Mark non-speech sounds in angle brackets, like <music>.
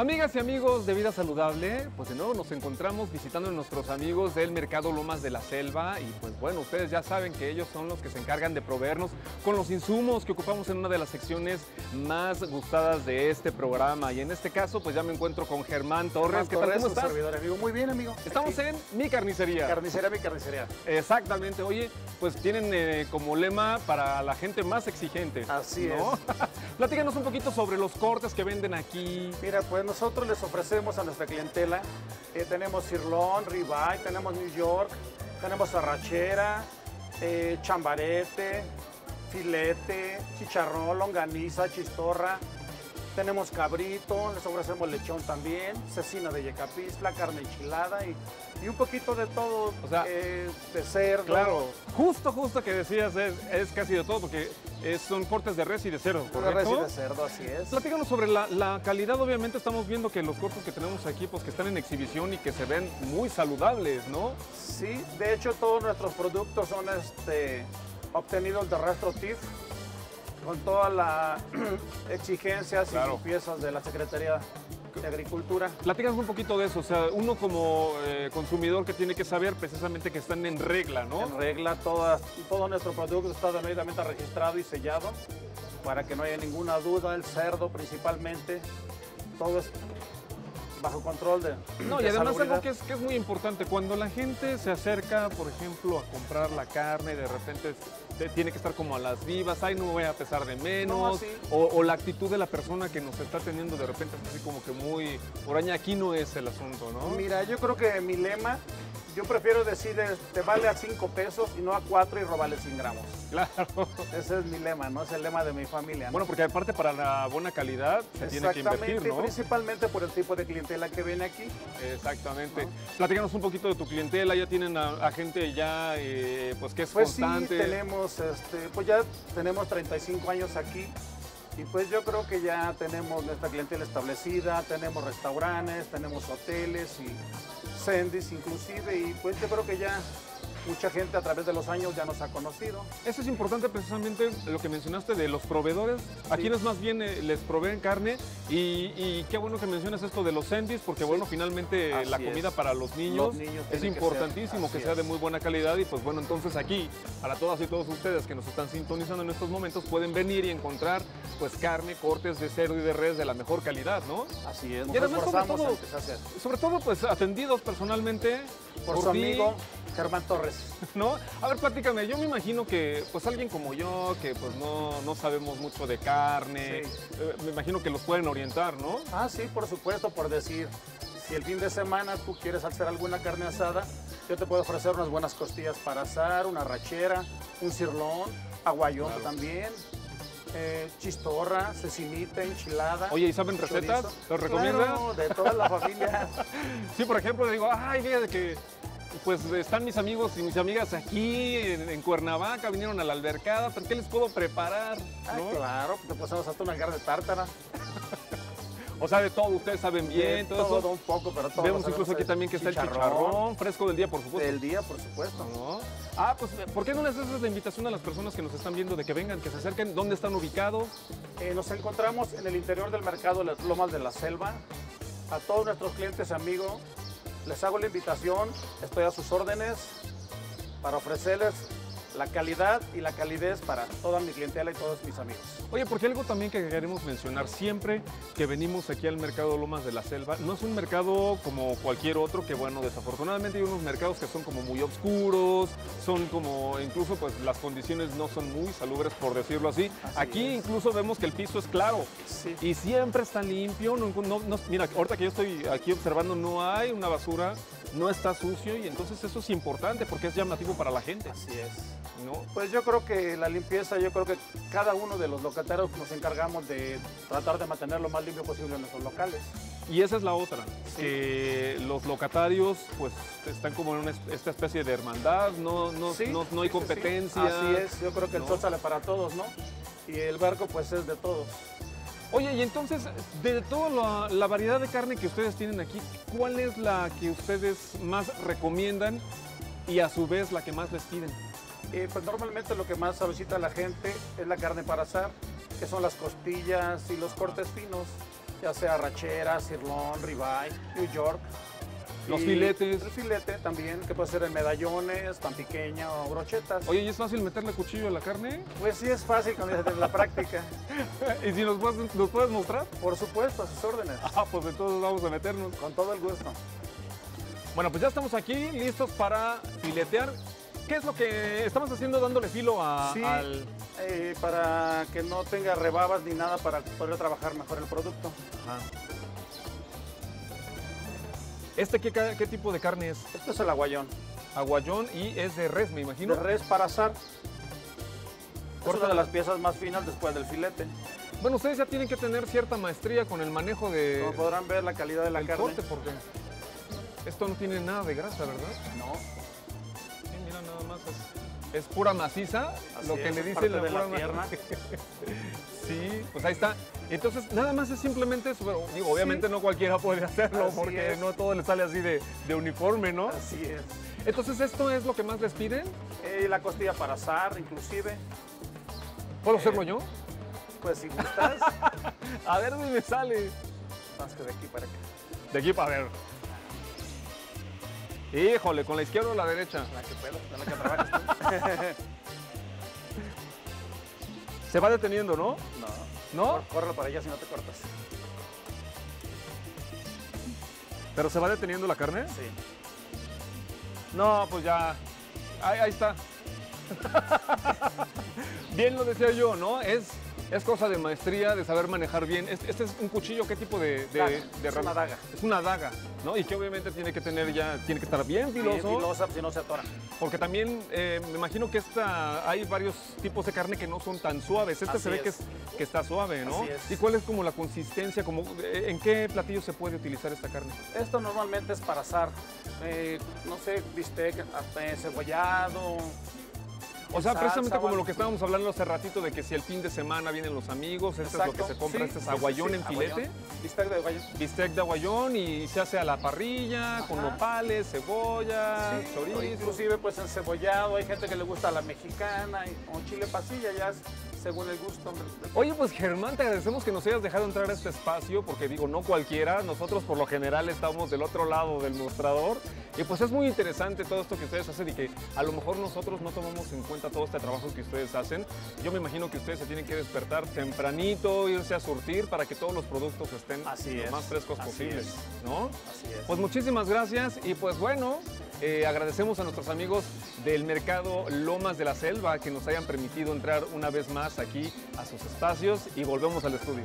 Amigas y amigos de Vida Saludable, pues de nuevo nos encontramos visitando a nuestros amigos del Mercado Lomas de la Selva y pues bueno, ustedes ya saben que ellos son los que se encargan de proveernos con los insumos que ocupamos en una de las secciones más gustadas de este programa y en este caso pues ya me encuentro con Germán Torres. ¿Qué tal? ¿Cómo estás? servidor, amigo. Muy bien, amigo. Estamos Aquí. en Mi Carnicería. Carnicería, mi carnicería. Exactamente, oye, pues tienen eh, como lema para la gente más exigente. Así ¿no? <laughs> Platícanos un poquito sobre los cortes que venden aquí. Mira, pues nosotros les ofrecemos a nuestra clientela, eh, tenemos sirloin, ribeye, tenemos New York, tenemos arrachera, eh, chambarete, filete, chicharrón, longaniza, chistorra, tenemos cabrito, les ofrecemos lechón también, cecina de yecapistla, carne enchilada y, y un poquito de todo, O sea, eh, de cerdo. Claro, justo, justo que decías, es, es casi de todo, porque es- son cortes de res y de cerdo, De ¿correcto? res y de cerdo, así es. Platícanos sobre la, la calidad, obviamente estamos viendo que los cortes que tenemos aquí, pues que están en exhibición y que se ven muy saludables, ¿no? Sí, de hecho todos nuestros productos son este, obtenidos de Rastro TIF con todas las <clears throat> exigencias Claro. y limpiezas de la Secretaría de Agricultura. Platícanos un poquito de eso, o sea, uno como eh, consumidor que tiene que saber precisamente que están en regla, ¿no? En regla, todas, todo nuestro producto está debidamente registrado y sellado para que no haya ninguna duda. El cerdo principalmente, todo es bajo control de No, y de además salubridad. algo que es, que es muy importante, cuando la gente se acerca, por ejemplo, a comprar la carne, de repente te- tiene que estar como a las vivas, ay, no voy a pesar de menos, o, o la actitud de la persona que nos está atendiendo de repente es así como que muy, por año aquí no es el asunto, ¿no? Mira, yo creo que mi lema, yo prefiero decir, te vale a 5 pesos y no a 4 y robarle 100 gramos. Claro. Ese es mi lema, ¿no? Es el lema de mi familia. ¿no? Bueno, porque aparte para la buena calidad se tiene que Exactamente, invertir, ¿no? principalmente por el tipo de clientela que viene aquí. Exactamente. Platícanos un poquito de tu clientela, ya tienen a, a gente ya, eh, pues que es Pues sí, constante. tenemos, este, pues ya tenemos 35 años aquí y pues yo creo que ya tenemos nuestra clientela establecida, tenemos restaurantes, tenemos hoteles y sendis inclusive y pues yo creo que ya mucha gente a través de los años ya nos ha conocido. Eso es importante precisamente lo que mencionaste de los proveedores, a Sí. quienes más bien eh, les proveen carne y, y qué bueno que mencionas esto de los sendis porque Sí. bueno, finalmente Así la es. comida para los niños, Los niños es que importantísimo que, sea de muy buena calidad y pues bueno, entonces aquí para todas y todos ustedes que nos están sintonizando en estos momentos pueden venir y encontrar pues carne, cortes de cerdo y de res de la mejor calidad, ¿no? Así es, Y nos además, sobre todo- Sobre todo pues atendidos personalmente por, por su amigo Germán Torres. <laughs> ¿no? A ver, platícame, yo me imagino que, pues alguien como yo, que pues no, no sabemos mucho de carne, Sí. eh, me imagino que los pueden orientar, ¿no? Ah, sí, por supuesto, por decir, si el fin de semana tú quieres hacer alguna carne asada, yo te puedo ofrecer unas buenas costillas para asar, una rachera, un cirlón, aguayón Claro. también, eh, chistorra, cecinita, enchilada. Oye, ¿y saben recetas? ¿Los recomiendas? Claro, de toda la familia. <laughs> Sí, por ejemplo, digo, ay, fíjate que pues están mis amigos y mis amigas aquí en, en Cuernavaca, vinieron a la albercada, pero ¿qué les puedo preparar? Ah, ¿no? claro, te pasamos hasta una carne tártara. <laughs> O sea, de todo, ustedes saben bien, todo, todo, eso. un poco, pero todo. Vemos incluso aquí también que está el chicharrón fresco del día, por supuesto. Del día, por supuesto. ¿No? Ah, pues, ¿por qué no les haces la invitación a las personas que nos están viendo de que vengan, que se acerquen? ¿Dónde están ubicados? Eh, nos encontramos en el interior del mercado de las Lomas de la Selva. A todos nuestros clientes amigos les hago la invitación, estoy a sus órdenes para ofrecerles la calidad y la calidez para toda mi clientela y todos mis amigos. Oye, porque algo también que queremos mencionar, siempre que venimos aquí al mercado Lomas de la Selva, no es un mercado como cualquier otro, que bueno, desafortunadamente hay unos mercados que son como muy oscuros, son como, incluso pues las condiciones no son muy salubres, por decirlo así. Así aquí es. incluso vemos que el piso es claro Sí. y siempre está limpio, no, no- no- mira, ahorita que yo estoy aquí observando, no hay una basura, no está sucio y entonces eso es importante porque es llamativo para la gente, Así es. ¿No? Pues yo creo que la limpieza, yo creo que cada uno de los locatarios nos encargamos de tratar de mantener lo más limpio posible en nuestros locales. Y esa es la otra, Sí. que los locatarios pues están como en una esta especie de hermandad, no, no, Sí, no, no hay sí, competencia. Así es, yo creo que el sol sale para todos, ¿no? Y el barco pues es de todos. Oye, y entonces, de toda la, la variedad de carne que ustedes tienen aquí, ¿cuál es la que ustedes más recomiendan y a su vez la que más les piden? Eh, pues normalmente lo que más solicita la gente es la carne para asar, que son las costillas y los cortes finos. ya sea rachera, sirloin, ribeye, New York. Los Y filetes. El filete también, que puede ser en medallones, tan pequeña o brochetas. Oye, ¿y es fácil meterle cuchillo a la carne? Pues sí es fácil con la práctica. <laughs> ¿Y si nos puedes, nos puedes mostrar? Por supuesto, a sus órdenes. Ah, pues entonces vamos a meternos. Con todo el gusto. Bueno, pues ya estamos aquí listos para filetear. ¿Qué es lo que estamos haciendo dándole filo a, Sí, al... eh, para que no tenga rebabas ni nada para poder trabajar mejor el producto. Ajá. ¿Este qué, tipo de carne es? Esto es el aguayón. Aguayón y es de res, me imagino. De res para asar. Es Corta una de la- las piezas más finas después del filete. Bueno, ustedes ya tienen que tener cierta maestría con el manejo de, Como podrán ver la calidad de la carne. corte, porque esto no tiene nada de grasa, ¿verdad? No, es, es pura maciza, Así lo que es, le es dice parte la de la pura pierna. <laughs> sí, pues ahí está. Entonces, nada más es simplemente eso, pero digo, obviamente no cualquiera puede hacerlo, Así porque es. no todo le sale así de, de uniforme, ¿no? así es. Entonces, ¿esto es lo que más les piden? Eh, la costilla para asar, inclusive. ¿Puedo Eh, hacerlo yo? Pues si gustas, <laughs> A ver si me sale. más que de aquí para acá. De aquí para ver. Híjole, ¿con la izquierda o la derecha? La que puedo, la que trabajes tú. Se va deteniendo, ¿no? No. ¿No? Cor- Córrelo para allá si no te cortas. ¿Pero se va deteniendo la carne? Sí. No, pues ya. Ahí, ahí está. <laughs> bien lo decía yo, ¿no? Es, es cosa de maestría, de saber manejar bien. Este, este es un cuchillo, ¿qué tipo de, de, Daga, de es una daga. Es una daga, ¿no? Y que obviamente tiene que tener ya, tiene que estar bien Bien filoso. filosa, si no se atora. Porque también eh, me imagino que esta, hay varios tipos de carne que no son tan suaves. Este Así se ve que, es. que está suave, ¿no? Así es. ¿Y cuál es como la consistencia? Como, eh, ¿En qué platillo se puede utilizar esta carne? Esto normalmente es para asar, eh, no sé, bistec, cebollado. O sea, precisamente como lo que estábamos hablando hace ratito de que si el fin de semana vienen los amigos, este es lo que se compra, sí, este es sí, aguayón sí, en filete. Bistec de aguayón. bistec de aguayón y se hace a la parrilla, con nopales, cebolla, chorizo. Inclusive pues encebollado, hay gente que le gusta la mexicana y- o chile pasilla, ya es según el gusto. hombre. Oye, pues Germán, te agradecemos que nos hayas dejado entrar a este espacio, porque digo, no cualquiera, nosotros por lo general estamos del otro lado del mostrador, y pues es muy interesante todo esto que ustedes hacen y que a lo mejor nosotros no tomamos en cuenta todo este trabajo que ustedes hacen. Yo me imagino que ustedes se tienen que despertar tempranito, irse a surtir para que todos los productos estén Así lo es, más frescos así posibles, es. ¿no? Así es. Pues muchísimas gracias y pues bueno, eh, agradecemos a nuestros amigos del mercado Lomas de la Selva que nos hayan permitido entrar una vez más aquí a sus espacios y volvemos al estudio.